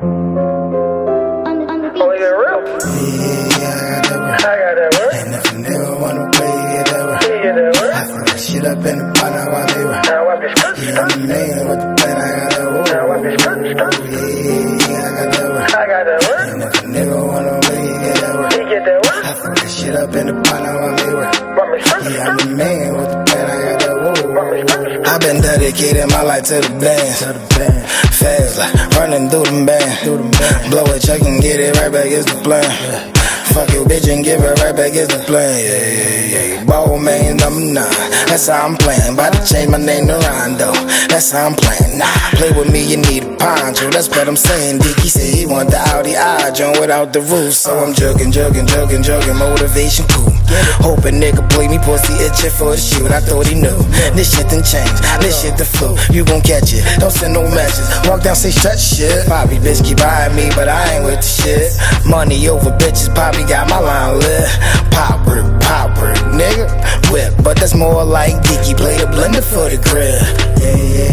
Shit up in the pot, I want to Yeah, I'm the man with the plan, I got that wood. Yeah, I got that wood. I got that wood. And if a wanna way, he get that wood. He get that shit up in the pot, I want to Yeah, I'm the man with the woo. i been dedicating my life to the band. To the band. Fast like running through the band. Through the band. Blow a check and get it right back is the plan. Yeah. Fuck your bitch and give it right back is the plan. Yeah, yeah, yeah. Ball man number nine. That's how I'm playing. About to change my name to Rondo. That's how I'm playing. Nah, play with me, you need a poncho. That's what I'm saying. Dicky said he want the Audi I joint without the roof. So I'm jugging, jugging, jugging, jugging. Motivation cool. Hope a nigga play me pussy itching for the shoot. I thought he knew. This shit done changed. This shit the flu. You gon' catch it. Don't send no messages. Walk down, say shut shit. Poppy bitch keep eyeing me, but I ain't with the shit. Money over bitches. Poppy got my line lit. Pop work, pop work, nigga. Whip, but that's more like Dicky play the blender for the grill. Yeah, yeah,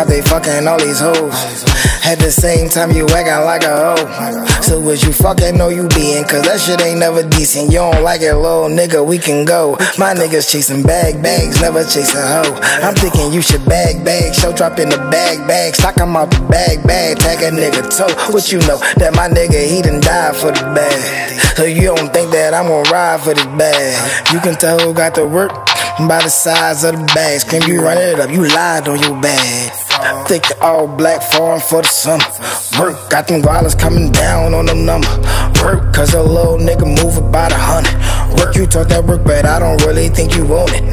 out they fucking all these hoes. At the same time you acting like a hoe. So what you fucking know you being? Cause that shit ain't never decent. You don't like it, little nigga, we can go. My niggas chasing bag bags, never chasing hoe. I'm thinking you should bag bag, show drop in the bag bag, stock 'em out the bag bag, tag a nigga toe. What you know? That my nigga, he done died for the bag. So you don't think that I'm gonna ride for this bag. You can tell who got the work by the size of the bag. Scream, you run it up, you lied on your bag. Think you all black foreign for the summer. Work, got them gualas coming down on them number. Work, cause a little nigga move about a hundred. Work, you talk that work, but I don't really think you want it.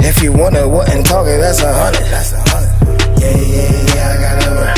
If you want it, wouldn't talk it, that's a hundred. That's a hundred. Yeah, yeah.